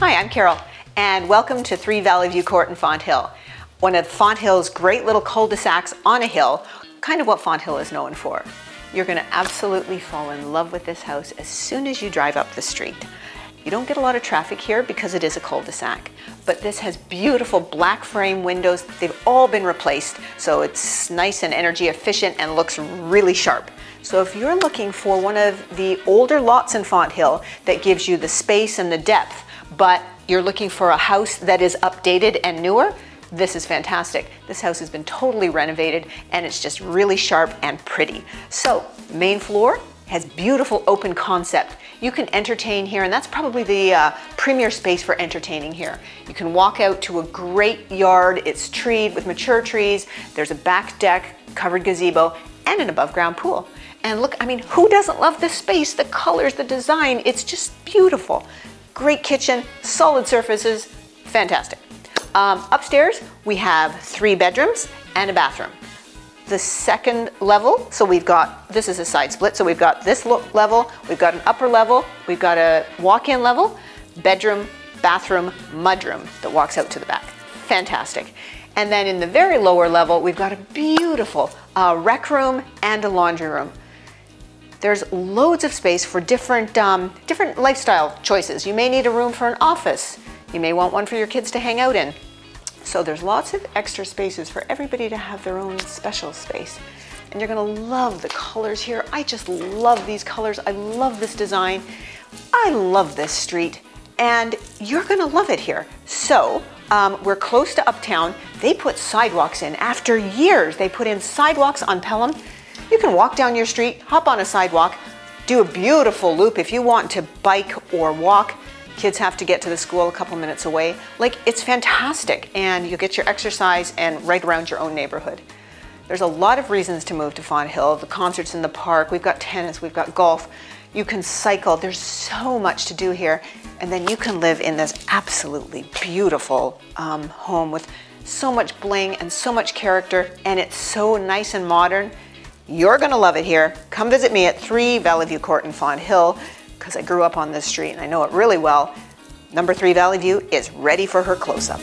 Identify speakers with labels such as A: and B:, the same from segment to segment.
A: Hi, I'm Carol, and welcome to 3 Valleyview Court in Fonthill. One of Fonthill's great little cul-de-sacs on a hill, kind of what Fonthill is known for. You're gonna absolutely fall in love with this house as soon as you drive up the street. You don't get a lot of traffic here because it is a cul-de-sac, but this has beautiful black frame windows. They've all been replaced, so it's nice and energy efficient and looks really sharp. So if you're looking for one of the older lots in Fonthill that gives you the space and the depth but you're looking for a house that is updated and newer, this is fantastic. This house has been totally renovated and it's just really sharp and pretty. So main floor has beautiful open concept. You can entertain here and that's probably the uh, premier space for entertaining here. You can walk out to a great yard. It's treed with mature trees. There's a back deck, covered gazebo, and an above ground pool. And look, I mean, who doesn't love this space, the colors, the design? It's just beautiful. Great kitchen, solid surfaces, fantastic. Um, upstairs, we have three bedrooms and a bathroom. The second level, so we've got, this is a side split, so we've got this level, we've got an upper level, we've got a walk-in level, bedroom, bathroom, mudroom that walks out to the back. Fantastic. And then in the very lower level, we've got a beautiful uh, rec room and a laundry room. There's loads of space for different, um, different lifestyle choices. You may need a room for an office. You may want one for your kids to hang out in. So there's lots of extra spaces for everybody to have their own special space. And you're gonna love the colors here. I just love these colors. I love this design. I love this street and you're gonna love it here. So um, we're close to Uptown. They put sidewalks in. After years, they put in sidewalks on Pelham you can walk down your street, hop on a sidewalk, do a beautiful loop if you want to bike or walk. Kids have to get to the school a couple minutes away. Like, it's fantastic, and you'll get your exercise and right around your own neighborhood. There's a lot of reasons to move to Fonthill. The concerts in the park, we've got tennis, we've got golf. You can cycle, there's so much to do here. And then you can live in this absolutely beautiful um, home with so much bling and so much character, and it's so nice and modern. You're gonna love it here. Come visit me at 3 Valleyview Court in Fonthill because I grew up on this street and I know it really well. Number 3 Valleyview is ready for her close-up.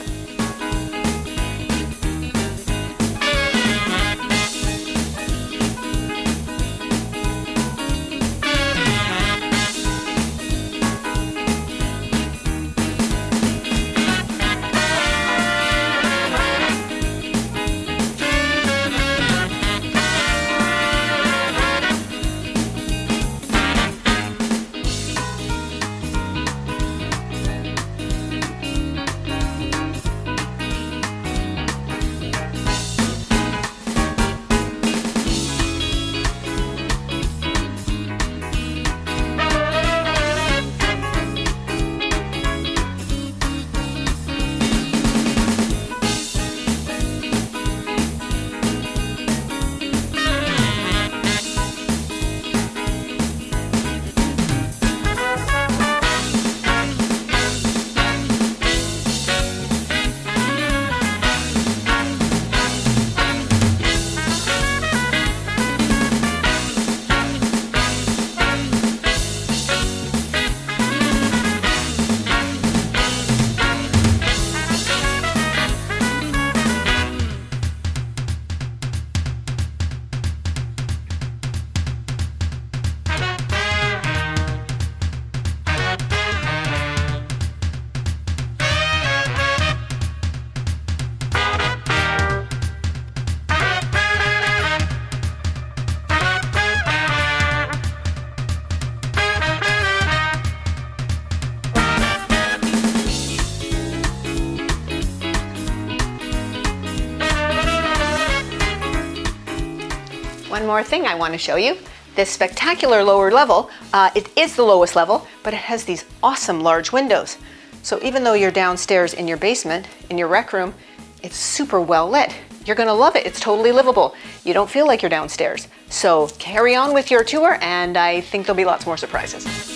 A: One more thing I want to show you. This spectacular lower level, uh, it is the lowest level, but it has these awesome large windows. So even though you're downstairs in your basement, in your rec room, it's super well lit. You're gonna love it, it's totally livable. You don't feel like you're downstairs. So carry on with your tour and I think there'll be lots more surprises.